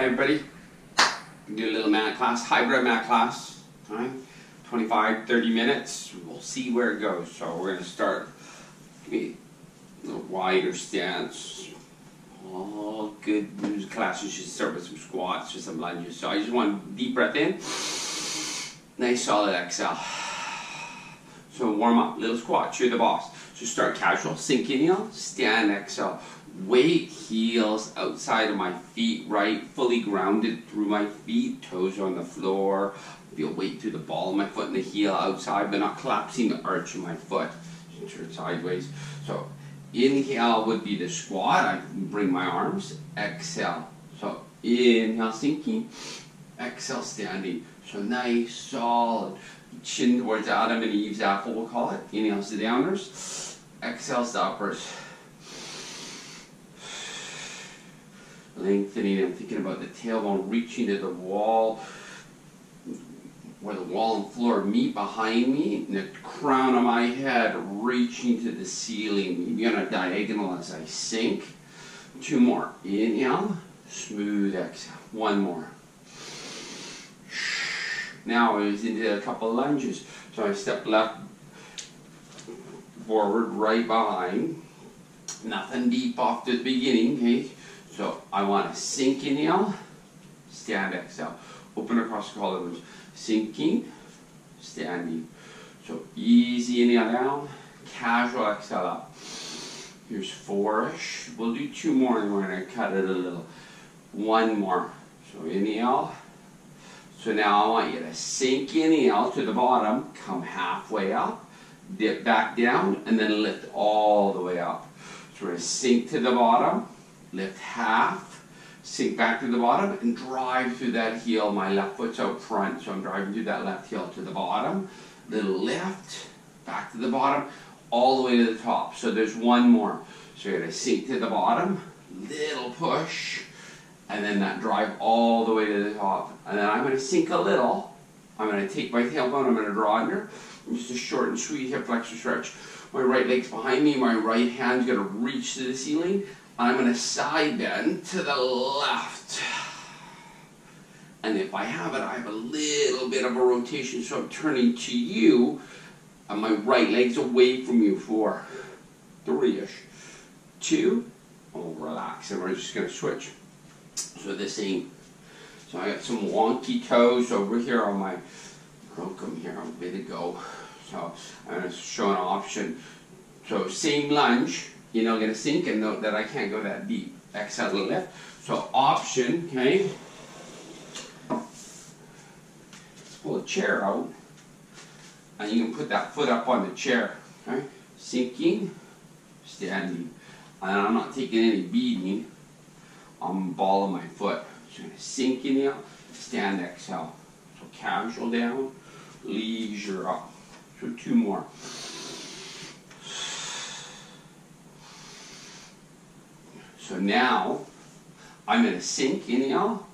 Hi everybody. Do a little mat class, hybrid mat class. Time 25, 30 minutes. We'll see where it goes. So we're gonna start a wider stance. All good news classes should start with some squats, just some lunges. So I just want deep breath in. Nice solid exhale. So warm up, little squat, you're the boss. So start casual, sink inhale, stand exhale. Weight heels outside of my feet, right? Fully grounded through my feet, toes on the floor. Feel weight through the ball of my foot and the heel outside, but not collapsing the arch of my foot. Turn sideways. So inhale would be the squat. I bring my arms. Exhale. So inhale, sinking. Exhale, standing. So nice, solid. Chin towards Adam and Eve's apple, we'll call it. Inhale to downers. Exhale to uppers. Lengthening. I'm thinking about the tailbone reaching to the wall, where the wall and floor meet behind me, and the crown of my head reaching to the ceiling, maybe on a diagonal as I sink. Two more. Inhale, smooth exhale. One more. Now I was into a couple lunges. So I step left, forward, right behind. Nothing deep off the beginning, okay? So I want to sink inhale, stand exhale. Open across the collarbones. Sinking, standing. So easy inhale down, casual exhale up. Here's four-ish. We'll do two more and we're going to cut it a little. One more. So inhale. So now I want you to sink inhale to the bottom, come halfway up, dip back down, and then lift all the way up. So we're going to sink to the bottom, lift half, sink back to the bottom, and drive through that heel. My left foot's out front, so I'm driving through that left heel to the bottom. Little lift, back to the bottom, all the way to the top. So there's one more. So you're gonna sink to the bottom, little push, and then that drive all the way to the top. And then I'm gonna sink a little. I'm gonna take my tailbone, I'm gonna draw under. Just a short and sweet hip flexor stretch. My right leg's behind me, my right hand's gonna reach to the ceiling, I'm going to side bend to the left. And if I have it, I have a little bit of a rotation, so I'm turning to you, and my right leg's away from you for three-ish. Two, oh, relax, and we're just going to switch. So the same. So I got some wonky toes over here on my, them here, I'm ready to go. So I'm going to show an option. So same lunge, you know, gonna sink and note that I can't go that deep. Exhale to the left. So option, okay. Let's Pull a chair out, and you can put that foot up on the chair. Okay, sinking, standing, and I'm not taking any beating. I'm balling my foot. So I'm gonna sink inhale, stand exhale. So casual down, leisure up. So two more. So now I'm going to sink inhale.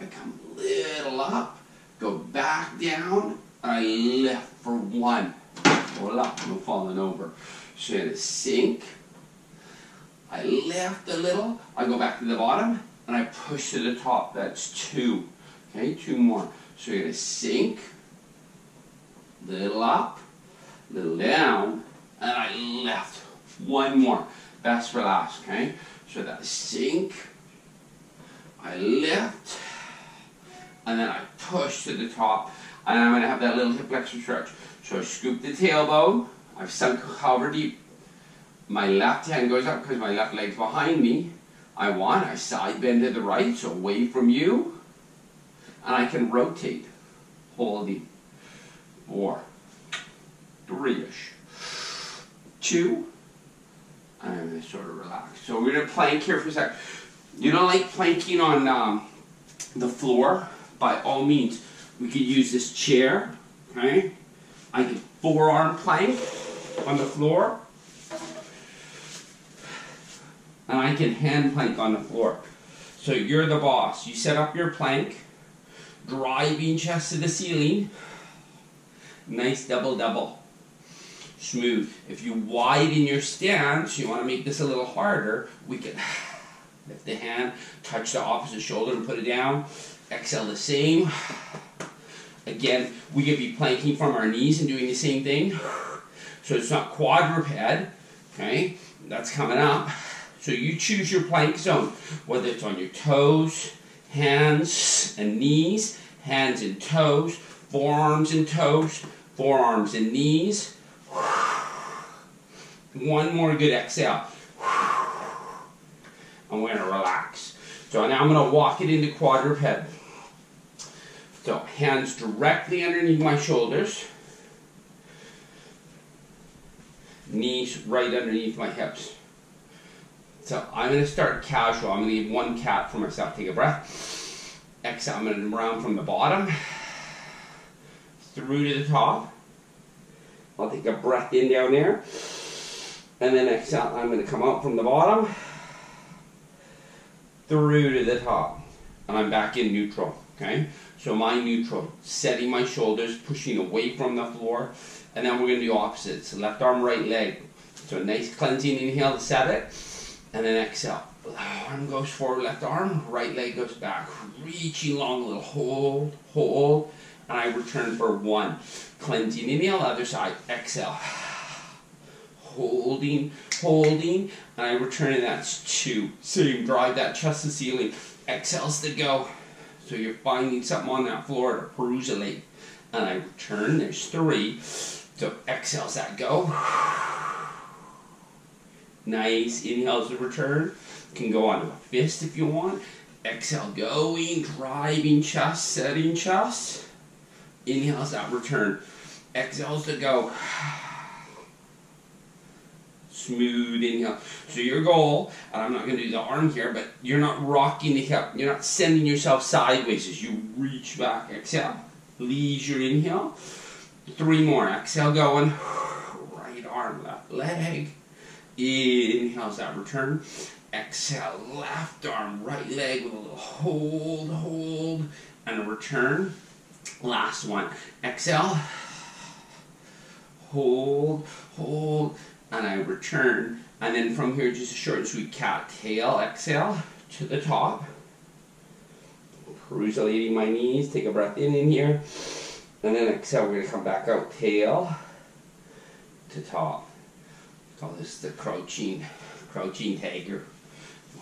I come a little up, go back down, I lift for one. Hold up, I'm falling over. So I'm sink. I lift a little, I go back to the bottom, and I push to the top. That's two. Okay, two more. So you're going to sink, little up, little down, and I lift. One more. Best for last, okay? So that sink, I lift, and then I push to the top, and I'm going to have that little hip flexor stretch. So I scoop the tailbone, I've sunk however deep. My left hand goes up because my left leg's behind me. I want, I side bend to the right, so away from you, and I can rotate, holding, four, three-ish, two, I'm sort of relax. So we're to plank here for a sec. You don't like planking on um, the floor? By all means, we could use this chair, okay? I could forearm plank on the floor. And I can hand plank on the floor. So you're the boss. You set up your plank, driving chest to the ceiling. Nice double double smooth. If you widen your stance, you want to make this a little harder, we can Lift the hand, touch the opposite shoulder and put it down. Exhale the same. Again, we could be planking from our knees and doing the same thing. So it's not quadruped, okay? That's coming up. So you choose your plank zone, whether it's on your toes, hands and knees, hands and toes, forearms and toes, forearms and knees. One more good exhale. And we're gonna relax. So now I'm gonna walk it into quadruped. So hands directly underneath my shoulders. Knees right underneath my hips. So I'm going to start casual. I'm going to leave one cat for myself. Take a breath. Exhale. I'm going to round from the bottom through to the top. I'll take a breath in down there. And then exhale. I'm going to come up from the bottom through to the top. And I'm back in neutral. Okay? So my neutral, setting my shoulders, pushing away from the floor. And then we're going to do opposites. Left arm, right leg. So a nice cleansing inhale to set it and then exhale. Arm goes forward, left arm, right leg goes back. Reaching long, little hold, hold, and I return for one. Cleansing, inhale, other side, exhale. Holding, holding, and I return, and that's two. Same, drive that chest to ceiling. Exhales to go. So you're finding something on that floor to perusate. And I return, there's three. So exhales that go. Nice. Inhales to return. Can go onto a fist if you want. Exhale, going, driving chest, setting chest. Inhales that return. Exhales to go. Smooth inhale. So your goal, and I'm not going to do the arm here, but you're not rocking the hip. You're not sending yourself sideways as you reach back. Exhale. Leisure inhale. Three more. Exhale going. Right arm, left leg. Inhales that return. Exhale, left arm, right leg with a little hold, hold, and a return. Last one. Exhale. Hold, hold, and I return. And then from here, just a short and sweet cat tail. Exhale to the top. Perusalating my knees. Take a breath in in here. And then exhale, we're to come back out. Tail to top. Call this the crouching, crouching tiger.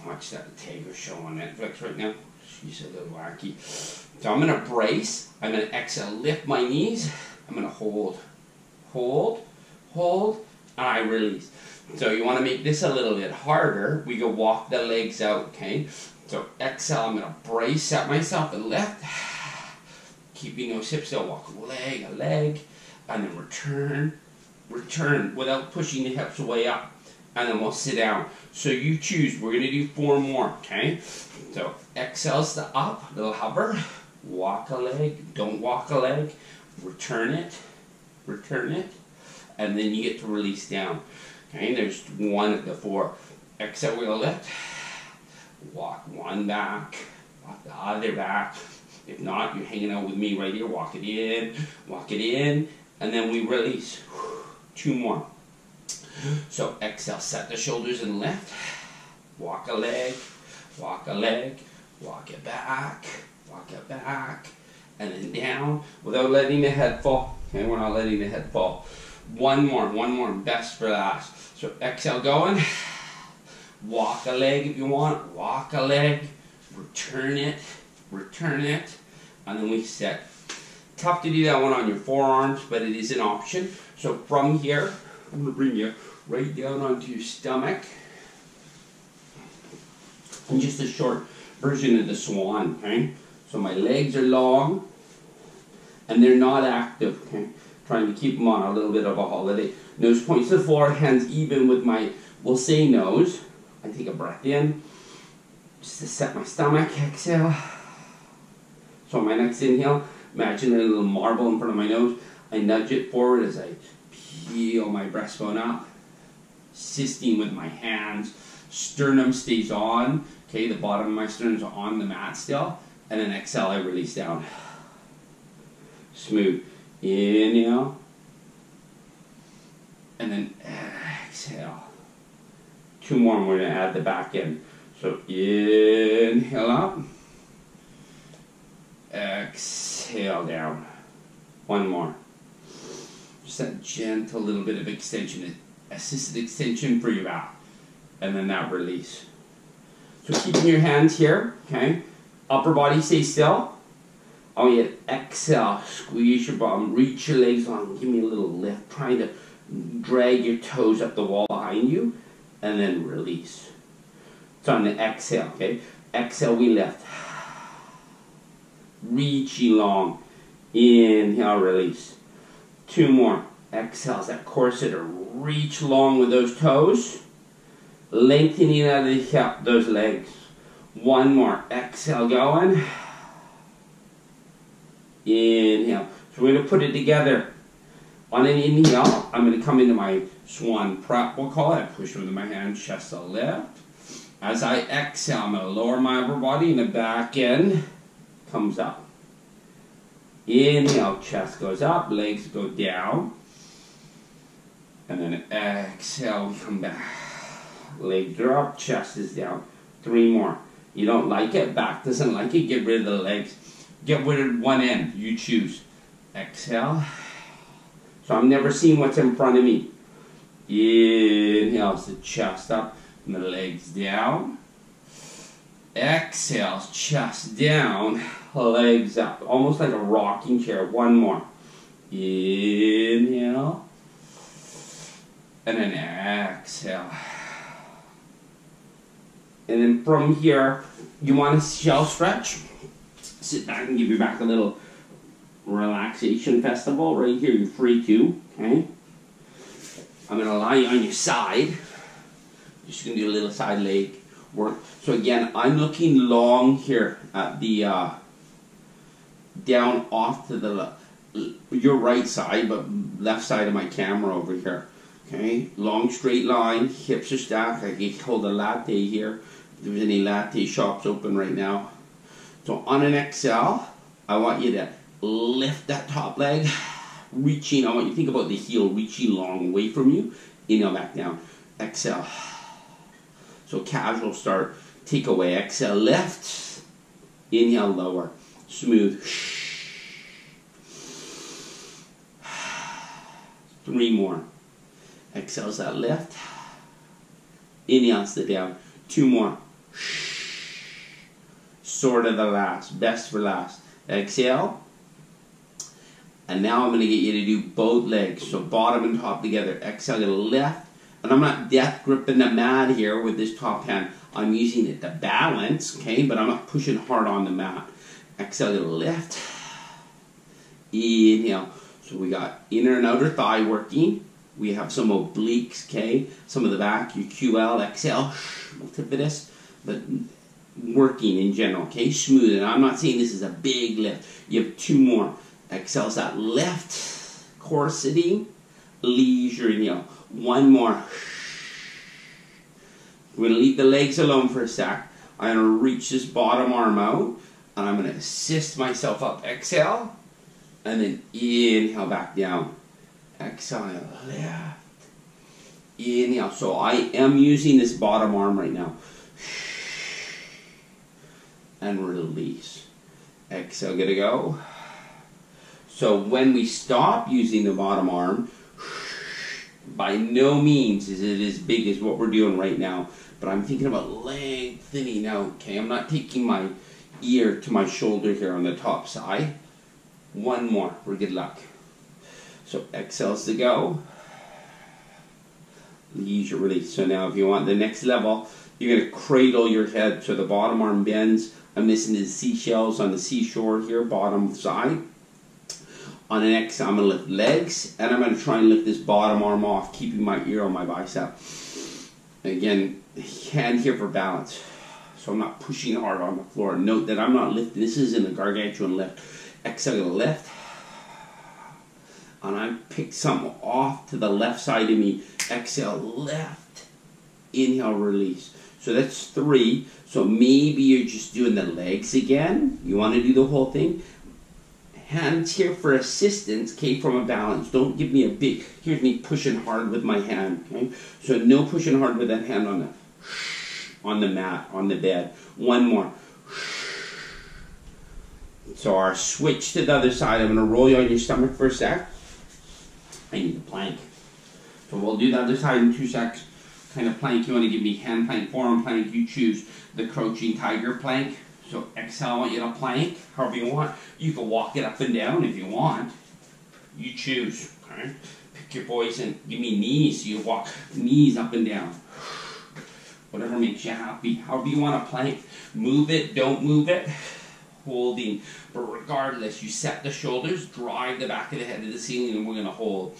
Watch that tiger show on Netflix right now. She's a little wacky. So I'm gonna brace. I'm gonna exhale, lift my knees. I'm gonna hold, hold, hold, and I release. So you want to make this a little bit harder. We go walk the legs out, okay? So exhale, I'm gonna brace, set myself and lift. Keeping those hips still, walk a leg, a leg, and then return, return without pushing the hips way up. And then we'll sit down. So you choose. We're going to do four more, okay? So exhales the up, little hover. Walk a leg, don't walk a leg. Return it, return it. And then you get to release down. Okay, there's one of the four. Exhale, to lift. Walk one back, walk the other back. If not, you're hanging out with me right here. Walk it in, walk it in, and then we release. Two more. So exhale, set the shoulders and lift. Walk a leg, walk a leg, walk it back, walk it back, and then down without letting the head fall. Okay, we're not letting the head fall. One more, one more, best for last. So exhale, going. Walk a leg if you want, walk a leg, return it, return it, and then we set. Tough to do that one on your forearms, but it is an option. So from here, I'm to bring you right down onto your stomach. And just a short version of the swan, okay? So my legs are long, and they're not active, okay? Trying to keep them on a little bit of a holiday. Nose points to the floor, hands even with my, we'll say nose. I take a breath in, just to set my stomach, exhale. So my next inhale, imagine a little marble in front of my nose. I nudge it forward as I peel my breastbone up, assisting with my hands. Sternum stays on. Okay, the bottom of my sternum is on the mat still. And then exhale, I release down. Smooth. Inhale. And then exhale. Two more, and we're going to add the back end. So inhale up. Exhale down. One more. Just that gentle little bit of extension, assisted extension for your back. And then that release. So keeping your hands here, okay? Upper body stay still. Oh, you to exhale, squeeze your bum, reach your legs long, give me a little lift, trying to drag your toes up the wall behind you, and then release. So on the exhale, okay? Exhale, we lift. Reaching long. Inhale, release. Two more. Exhale, that corset or reach long with those toes. Lengthening out of the hip, those legs. One more. Exhale, going. Inhale. So we're going to put it together. On an inhale, I'm going to come into my swan prep, we'll call it. Push with my hand, chest to lift. As I exhale, I'm going to lower my upper body and the back end comes up. Inhale, chest goes up, legs go down. And then exhale, come back. Legs drop, chest is down. Three more. You don't like it, back doesn't like it, get rid of the legs. Get rid of one end, you choose. Exhale. So I'm never seeing what's in front of me. Inhales the chest up and the legs down. Exhales, chest down, legs up. Almost like a rocking chair. One more. Inhale. And then exhale. And then from here, you want to shell stretch. Sit back and give your back a little relaxation festival. Right here, you're free to. Okay? I'm going to lie you on your side. Just going to do a little side leg work. So again, I'm looking long here at the uh, down off to the your right side, but left side of my camera over here. Okay, long straight line, hips are stacked. I can hold a latte here. There's any latte shops open right now. So on an exhale, I want you to lift that top leg, reaching. I want you to think about the heel reaching long away from you. Inhale back down. Exhale. So casual start. Take away. Exhale. Lift. Inhale. Lower. Smooth. Three more. Exhales that lift. Inhales the down. Two more. Sort of the last. Best for last. Exhale. And now I'm going to get you to do both legs. So bottom and top together. Exhale to lift. And I'm not death gripping the mat here with this top hand. I'm using it to balance, okay? But I'm not pushing hard on the mat. Exhale to lift. Inhale. So we got inner and outer thigh working. We have some obliques, okay? Some of the back, your QL, exhale, multifidus, but working in general, okay? Smooth. And I'm not saying this is a big lift. You have two more. Exhales that left, core sitting, leisure inhale. One more. We're going to leave the legs alone for a sec. I'm going to reach this bottom arm out, and I'm going to assist myself up. Exhale, and then inhale back down. Exhale, left. Inhale. So I am using this bottom arm right now. And release. Exhale, get a go. So when we stop using the bottom arm, by no means is it as big as what we're doing right now, but I'm thinking about lengthening out, okay? I'm not taking my ear to my shoulder here on the top side. One more for good luck. So exhales to go. Leisure release. So now if you want the next level, you're going to cradle your head so the bottom arm bends. I'm missing the seashells on the seashore here, bottom side. On the next, I'm going to lift legs, and I'm going to try and lift this bottom arm off, keeping my ear on my bicep. Again, hand here for balance. So I'm not pushing hard on the floor. Note that I'm not lifting. This isn't a gargantuan lift. Exhale, lift. And I pick some off to the left side of me. Exhale, left. Inhale, release. So that's three. So maybe you're just doing the legs again. You want to do the whole thing hands here for assistance, okay, from a balance. Don't give me a big, here's me pushing hard with my hand, okay? So no pushing hard with that hand on the on the mat, on the bed. One more. So our switch to the other side. I'm gonna roll you on your stomach for a sec. I need a plank. So we'll do the other side in two secs. Kind of plank you want to give me hand plank, forearm plank, you choose the crouching tiger plank. So exhale, I want you to plank, however you want. You can walk it up and down if you want. You choose. Okay? Pick your poison. Give me knees. You walk knees up and down. Whatever makes you happy. However you want to plank. Move it, don't move it. Holding. But regardless, you set the shoulders, drive the back of the head to the ceiling, and we're going to hold.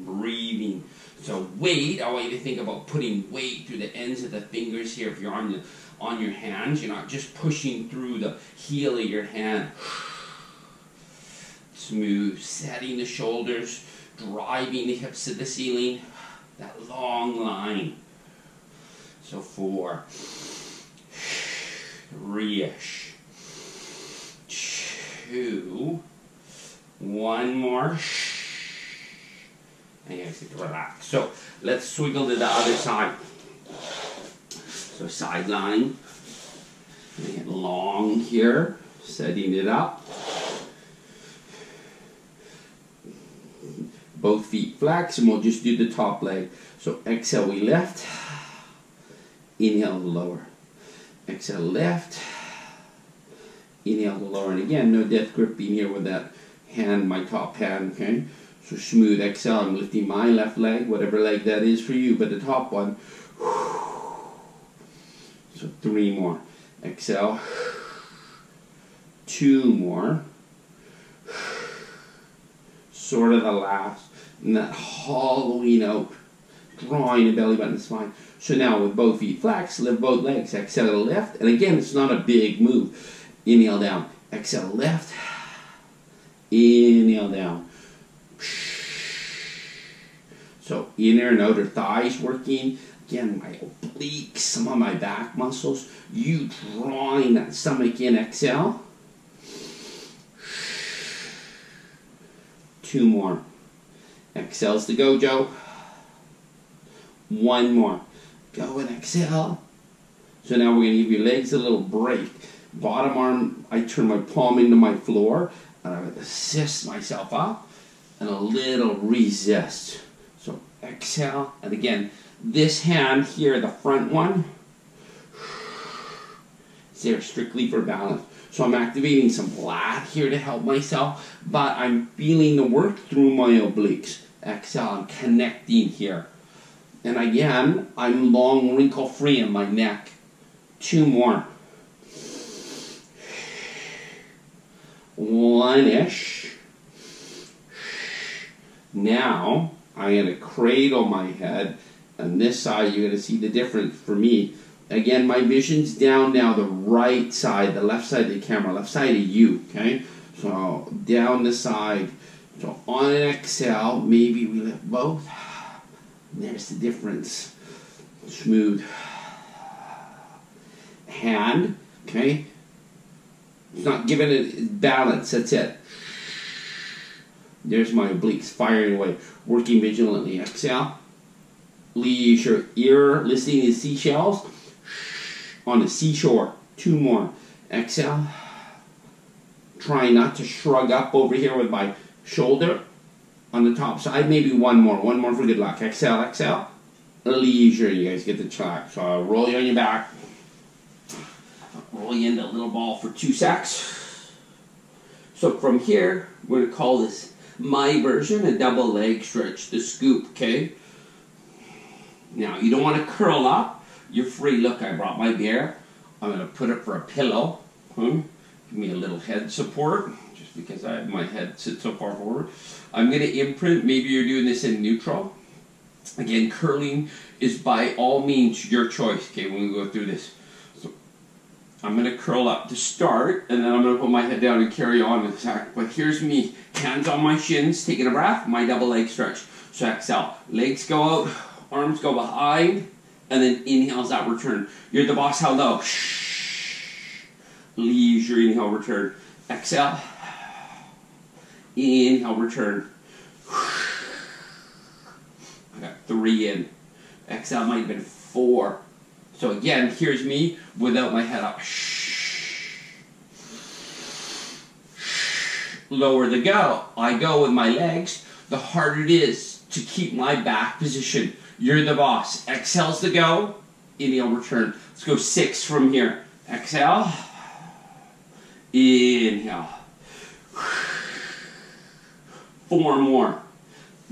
Breathing. So weight, I want you to think about putting weight through the ends of the fingers here. If you're on the on your hands, you're not just pushing through the heel of your hand. Smooth, setting the shoulders, driving the hips to the ceiling. That long line. So four, three-ish, two, one more. And. So let's swiggle to the other side. So sideline. Get long here, setting it up. Both feet flex, and we'll just do the top leg. So exhale, we lift. Inhale, lower. Exhale, left. Inhale, lower. And again, no death gripping here with that hand, my top hand, okay? So smooth exhale, I'm lifting my left leg, whatever leg that is for you, but the top one. So three more. Exhale. Two more. Sort of the last. And that hollowing out, drawing the belly button spine. So now with both feet flex, lift both legs. Exhale to lift. And again, it's not a big move. Inhale down. Exhale left. Inhale down. So inner and outer thighs working. Again, my obliques, some of my back muscles. You drawing that stomach in. Exhale. Two more. Exhales to go, Joe. One more. Go and exhale. So now we're going to give your legs a little break. Bottom arm, I turn my palm into my floor and I assist myself up and a little resist. Exhale, and again, this hand here, the front one, is there strictly for balance. So I'm activating some lat here to help myself, but I'm feeling the work through my obliques. Exhale, I'm connecting here. And again, I'm long wrinkle free in my neck. Two more. One-ish. Now, I'm going to cradle my head. On this side, you're to see the difference for me. Again, my vision's down now, the right side, the left side of the camera, left side of you, okay? So, down the side. So, on an exhale, maybe we lift both. There's the difference. Smooth. Hand, okay? It's not giving it balance, that's it. There's my obliques firing away, working vigilantly. Exhale. Leave your ear listening to seashells on the seashore. Two more. Exhale. Try not to shrug up over here with my shoulder on the top side. Maybe one more. One more for good luck. Exhale, exhale. Leisure. You guys get the track. So I'll roll you on your back. Roll you into a little ball for two secs. So from here, we're going to call this my version, a double leg stretch, the scoop, okay? Now, you don't want to curl up. You're free. Look, I brought my beer. I'm going to put it for a pillow. Hmm? Give me a little head support, just because I have my head sit so far forward. I'm going to imprint. Maybe you're doing this in neutral. Again, curling is by all means your choice, okay, when we go through this. I'm going to curl up to start, and then I'm going to put my head down and carry on with this. But here's me, hands on my shins, taking a breath, my double leg stretch. So exhale, legs go out, arms go behind, and then inhales that return. You're the boss, how low? Leaves your inhale, return. Exhale. Inhale, return. I got three in. Exhale might have been four. So again, here's me without my head up. Lower the go. I go with my legs. The harder it is to keep my back position. You're the boss. Exhale's the go. Inhale, return. Let's go six from here. Exhale. Inhale. Four more.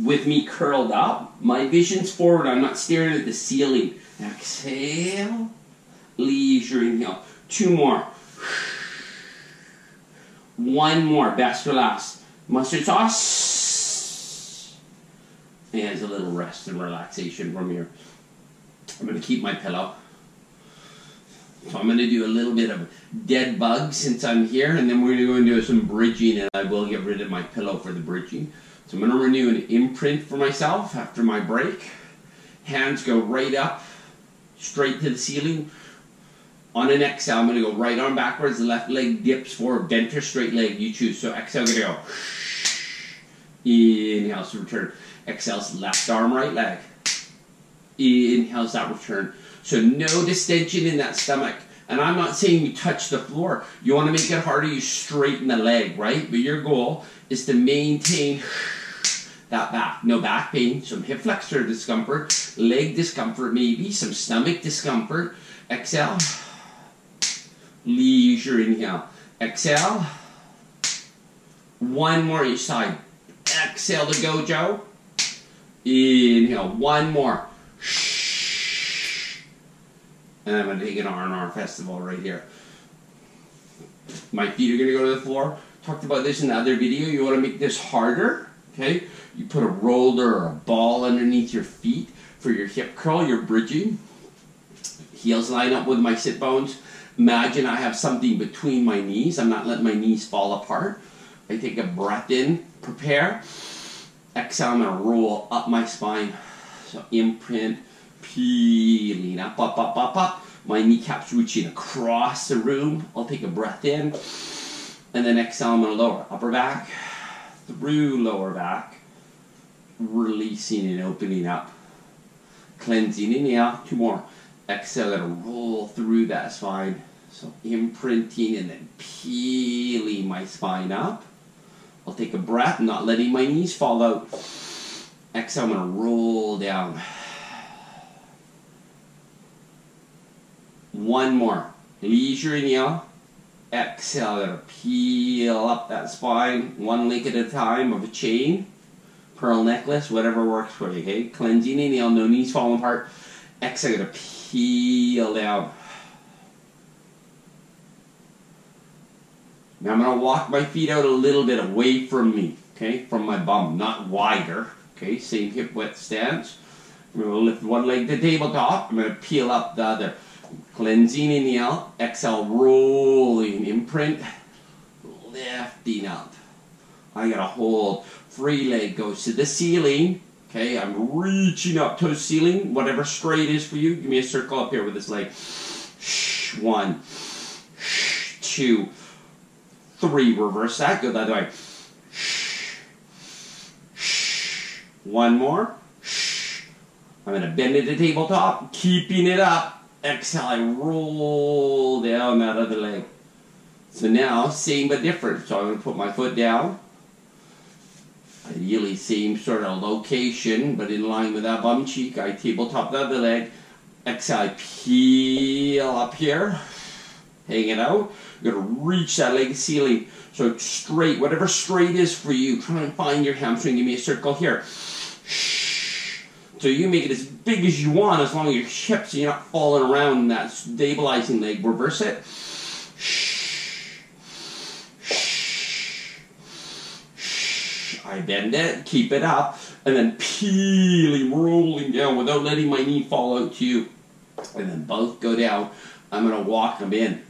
With me curled up, my vision's forward. I'm not staring at the ceiling. Exhale. Leisure inhale. Two more. One more. Best for last. Mustard sauce. And a little rest and relaxation from here. I'm going to keep my pillow. So I'm going to do a little bit of dead bug since I'm here, and then we're going to do some bridging, and I will get rid of my pillow for the bridging. So I'm going to renew an imprint for myself after my break. Hands go right up, straight to the ceiling. On an exhale, I'm going to go right arm backwards, left leg dips forward, bent or straight leg, you choose. So exhale, going to go. Inhale, so return. Exhales, left arm, right leg. Inhales, that return. So no distension in that stomach. And I'm not saying you touch the floor. You want to make it harder, you straighten the leg, right? But your goal is to maintain that back. No back pain, some hip flexor discomfort, leg discomfort maybe, some stomach discomfort. Exhale. Leisure inhale. Exhale. One more each side. Exhale to go, Joe. Inhale. One more. And I'm going to take an R&R festival right here. My feet are going to go to the floor. Talked about this in the other video. You want to make this harder, okay? You put a roller or a ball underneath your feet for your hip curl, your bridging. Heels line up with my sit bones. Imagine I have something between my knees. I'm not letting my knees fall apart. I take a breath in, prepare. Exhale, I'm to roll up my spine. So imprint, peeling up, up, up, up, up. My kneecaps reaching across the room. I'll take a breath in. And then exhale, I'm to lower. Upper back, through lower back. Releasing and opening up. Cleansing, inhale, two more. Exhale, and roll through that spine. So imprinting and then peeling my spine up. I'll take a breath, not letting my knees fall out. Exhale, I'm to roll down. One more. Leisure inhale. Exhale, peel up that spine, one link at a time of a chain, pearl necklace, whatever works for you, okay? Cleansing inhale, no knees falling apart. Exhale, to peel down. Now I'm going to walk my feet out a little bit away from me, okay? From my bum, not wider, okay? Same hip width stance. I'm to lift one leg to tabletop. I'm to peel up the other. Cleansing inhale, exhale, rolling, imprint, lifting up. I gotta hold, free leg goes to the ceiling. Okay, I'm reaching up to the ceiling, whatever straight is for you. Give me a circle up here with this leg. One, two, three. Reverse that, go the other way. One more. Shh. I'm gonna bend it to tabletop, keeping it up exhale, I roll down that other leg. So now, same but different. So I'm going to put my foot down. Ideally, same sort of location, but in line with that bum cheek. I tabletop the other leg. Exhale, peel up here. Hang it out. You're to reach that leg ceiling. So straight, whatever straight is for you. Try and find your hamstring. Give me a circle here. So you make it as big as you want as long as your hips so you're not falling around in that stabilizing leg. Reverse it. I bend it, keep it up, and then peeling, rolling down without letting my knee fall out to you. And then both go down. I'm going to walk them in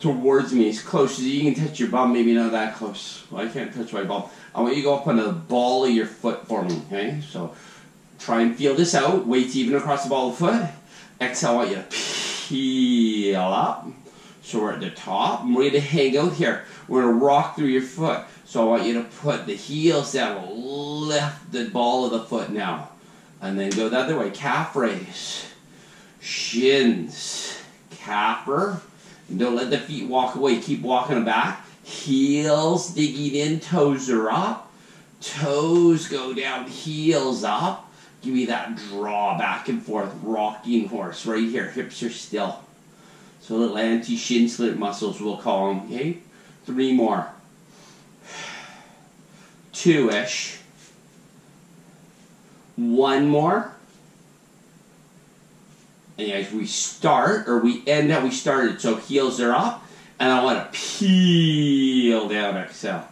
towards me as close as you can touch your bum, maybe not that close. Well, I can't touch my bum. I want you to go up on the ball of your foot for me, okay? So Try and feel this out. Weights even across the ball of the foot. Exhale, I want you to peel up. So we're at the top. I'm ready to hang out here. We're going to rock through your foot. So I want you to put the heels down. Lift the ball of the foot now. And then go the other way. Calf raise. shins, capper. Don't let the feet walk away. Keep walking them back. Heels digging in, toes are up. Toes go down, heels up. Give me that draw back and forth, rocking horse right here. Hips are still. So little anti-shin split muscles, we'll call them, okay? Three more. Two-ish. One more. And as we start, or we end how we started, so heels are up, and I want to peel down, exhale.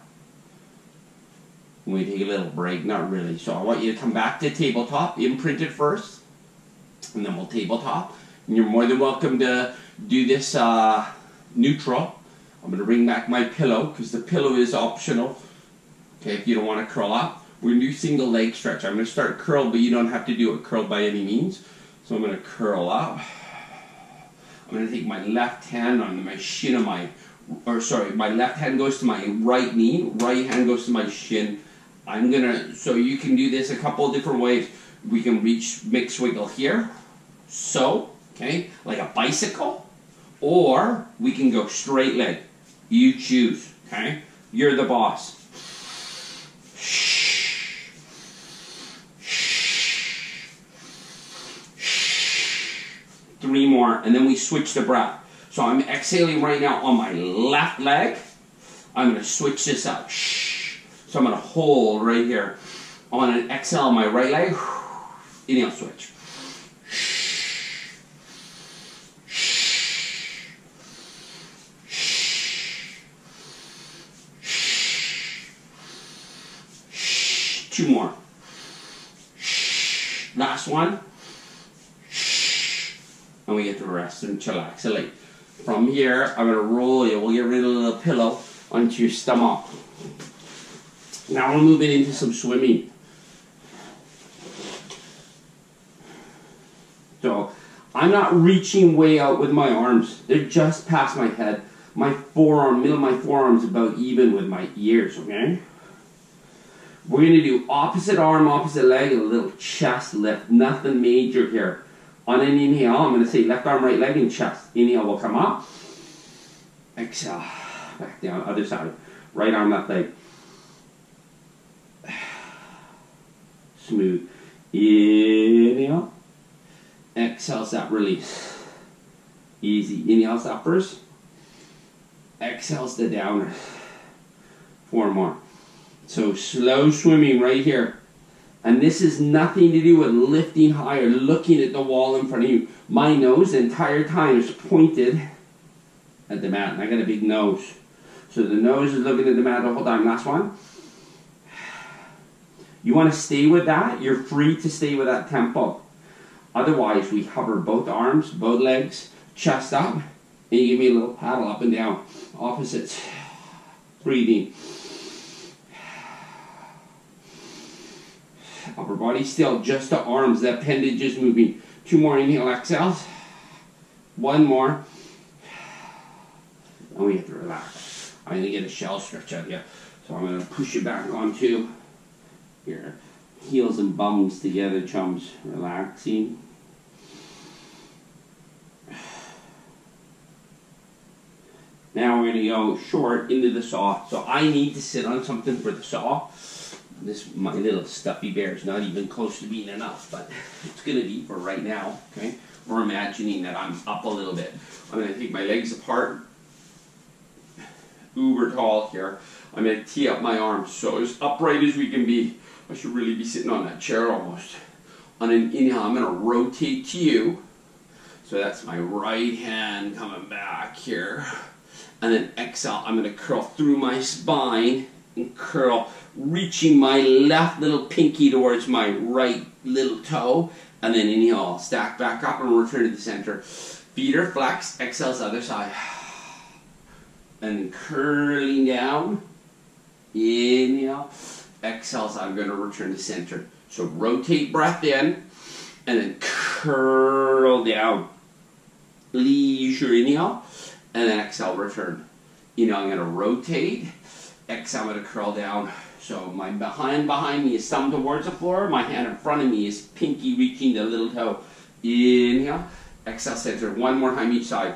We take a little break, not really. So I want you to come back to tabletop, imprint it first, and then we'll tabletop. And you're more than welcome to do this uh, neutral. I'm going to bring back my pillow because the pillow is optional. Okay, if you don't want to curl up, we're going to do single leg stretch. I'm going to start curl, but you don't have to do it curled by any means. So I'm going to curl up. I'm going to take my left hand on my shin of my, or sorry, my left hand goes to my right knee, right hand goes to my shin. I'm going to, so you can do this a couple of different ways. We can reach mixed wiggle here, so, okay, like a bicycle, or we can go straight leg. You choose, okay? You're the boss. Three more, and then we switch the breath. So I'm exhaling right now on my left leg. I'm to switch this up. So I'm to hold right here. On an exhale on my right leg. Inhale, switch. Two more. Last one. And we get to rest and chillax. From here, I'm going to roll you. We'll get rid of the pillow onto your stomach. Now we're moving into some swimming. So I'm not reaching way out with my arms. They're just past my head. My forearm, middle of my forearm is about even with my ears, okay? We're going to do opposite arm, opposite leg, and a little chest lift. Nothing major here. On an inhale, I'm going to say left arm, right leg, and chest. Inhale will come up. Exhale. Back down, other side. Right arm, left leg. Smooth. Inhale. Exhale, that release. Easy. Inhale, uppers. Exhales the downers. Four more. So slow swimming right here. And this is nothing to do with lifting higher, looking at the wall in front of you. My nose the entire time is pointed at the mat. And I got a big nose. So the nose is looking at the mat the whole time. Last one. You want to stay with that? You're free to stay with that tempo. Otherwise, we hover both arms, both legs, chest up, and you give me a little paddle up and down. Opposites. Breathing. Upper body still, just the arms, the appendage is moving. Two more inhale, exhales. One more. And we have to relax. I'm going to get a shell stretch out here. So I'm going to push you back onto your heels and bums together, chums. Relaxing. Now we're going to go short into the saw. So I need to sit on something for the saw this my little stuffy bear is not even close to being enough, but it's gonna be for right now. Okay, we're imagining that I'm up a little bit. I'm gonna take my legs apart, uber tall here. I'm gonna tee up my arms so as upright as we can be. I should really be sitting on that chair almost. On an inhale, I'm gonna rotate to you. So that's my right hand coming back here. And then exhale, I'm gonna curl through my spine and curl reaching my left little pinky towards my right little toe, and then inhale, stack back up and return to the center. Feet are flexed, exhales other side. And curling down, inhale, exhales, I'm going to return to center. So rotate breath in, and then curl down. Leisure inhale, and then exhale, return. You know, I'm going to rotate, exhale, to curl down, so my hand behind me is thumb towards the floor. My hand in front of me is pinky reaching the little toe. Inhale. Exhale, center. One more time each side.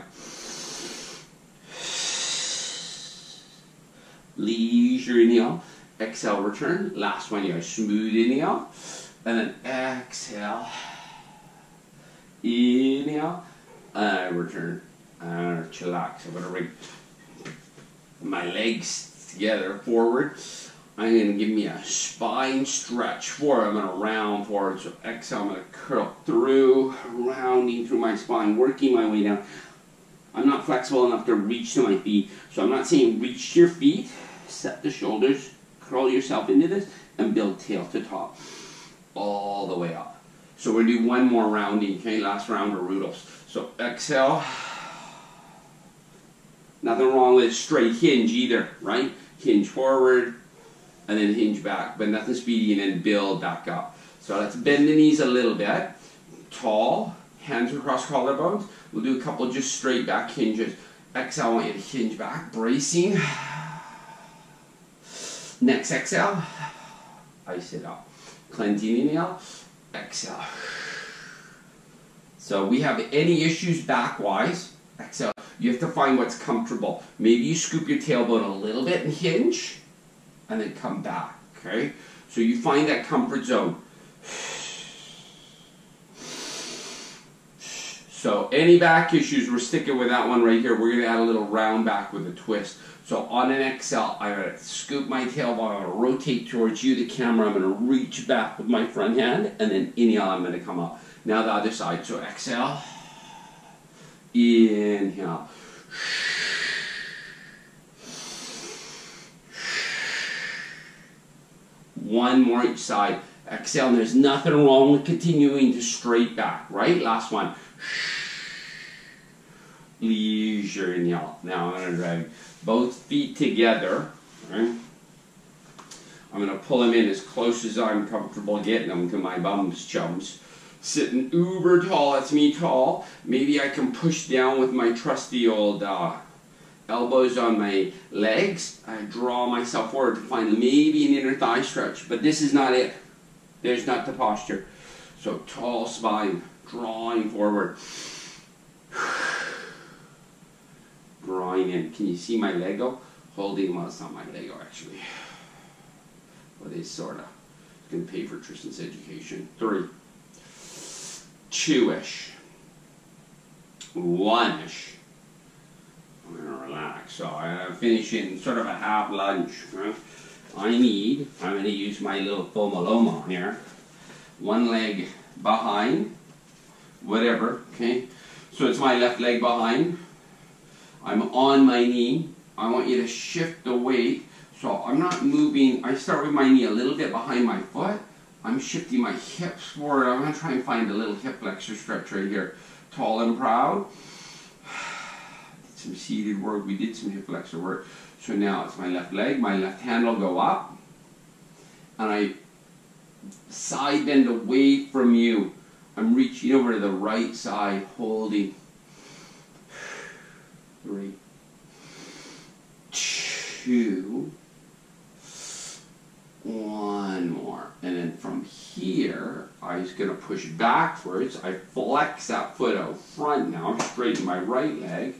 Leisure inhale. Exhale, return. Last one here. Smooth inhale. And then exhale. Inhale. And return. And chillax. I'm going to bring my legs together forward. I'm going to give me a spine stretch forward. I'm going to round forward. So exhale, I'm going to curl through, rounding through my spine, working my way down. I'm not flexible enough to reach to my feet. So I'm not saying reach your feet. Set the shoulders, curl yourself into this, and build tail to top. All the way up. So we're going to do one more rounding, okay? Last round of Rudolphs. So exhale. Nothing wrong with straight hinge either, right? Hinge forward, and then hinge back, but nothing speedy, and then build back up. So let's bend the knees a little bit. Tall, hands across collarbones. We'll do a couple just straight back hinges. Exhale, want you to hinge back, bracing. Next exhale, I sit up. Cleansing inhale, exhale. So we have any issues back-wise, exhale. You have to find what's comfortable. Maybe you scoop your tailbone a little bit and hinge and then come back, okay? So you find that comfort zone. So any back issues, we're sticking with that one right here. We're gonna add a little round back with a twist. So on an exhale, I'm gonna scoop my tailbone, I'm gonna rotate towards you, the camera, I'm gonna reach back with my front hand, and then inhale, I'm gonna come up. Now the other side, so exhale, inhale. One more each side. Exhale, and there's nothing wrong with continuing to straight back, right? Last one. Leisure inhale. Now I'm going to drag both feet together. Right? I'm going to pull them in as close as I'm comfortable getting them to my bums chums. Sitting uber tall, that's me tall. Maybe I can push down with my trusty old uh, elbows on my legs. I draw myself forward to find maybe an inner thigh stretch, but this is not it. There's not the posture. So tall spine, drawing forward. Drawing in. Can you see my Lego? Holding, well, it's not my Lego actually. But it's sort of. It's to pay for Tristan's education. Three. Two-ish. One-ish. I'm going to relax. So I'm finishing sort of a half lunch. I need, I'm going to use my little Fomaloma here. One leg behind, whatever, okay? So it's my left leg behind. I'm on my knee. I want you to shift the weight. So I'm not moving, I start with my knee a little bit behind my foot. I'm shifting my hips forward. I'm going to try and find a little hip flexor stretch right here. Tall and proud. Some seated work. We did some hip flexor work. So now it's my left leg. My left hand will go up. And I side bend away from you. I'm reaching over to the right side, holding. Three, two, one more. And then from here, I'm just going to push backwards. I flex that foot out front now, straighten my right leg.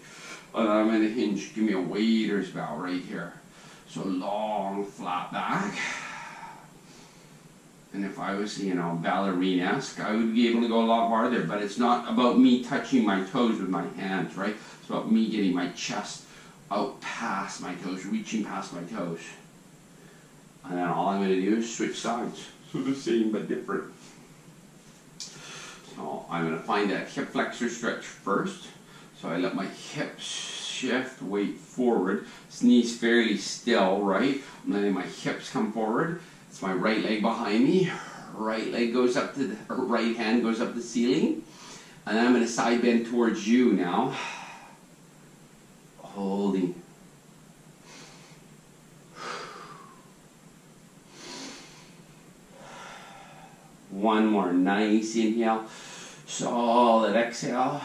And I'm going to hinge, give me a waiter's bow right here. So long, flat back. And if I was, you know, ballerina-esque, I would be able to go a lot farther. But it's not about me touching my toes with my hands, right? It's about me getting my chest out past my toes, reaching past my toes. And then all I'm going to do is switch sides. So the same but different. So I'm going to find that hip flexor stretch first. So I let my hips shift, weight forward. Knees fairly still, right? I'm letting my hips come forward. It's my right leg behind me. Right leg goes up to the, right hand goes up the ceiling. And I'm to side bend towards you now. Holding. One more nice inhale. Solid exhale.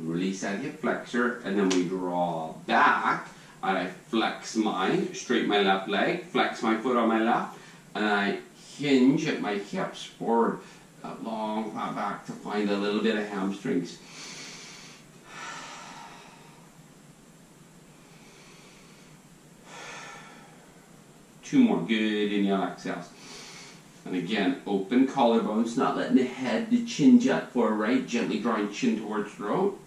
Release that hip flexor and then we draw back and I flex mine, straighten my left leg, flex my foot on my left, and I hinge at my hips forward. Long flat back to find a little bit of hamstrings. Two more. Good inhale, exhales. And again, open collarbones, not letting the head, the chin jut forward, right? Gently drawing chin towards throat.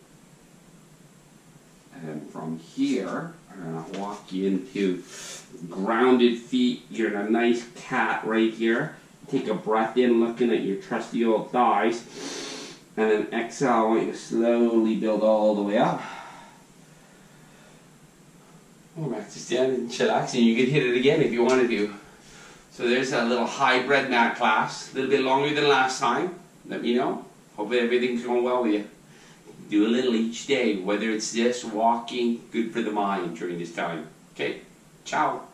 And from here, I'm going to walk you into grounded feet. You're in a nice cat right here. Take a breath in, looking at your trusty old thighs. And then exhale, I want you to slowly build all the way up. Go back to standing, chillaxing. You can hit it again if you wanted to. Do. So there's a little hybrid mat class, a little bit longer than last time. Let me know. Hopefully everything's going well with you. Do a little each day, whether it's this, walking, good for the mind during this time. Okay, ciao.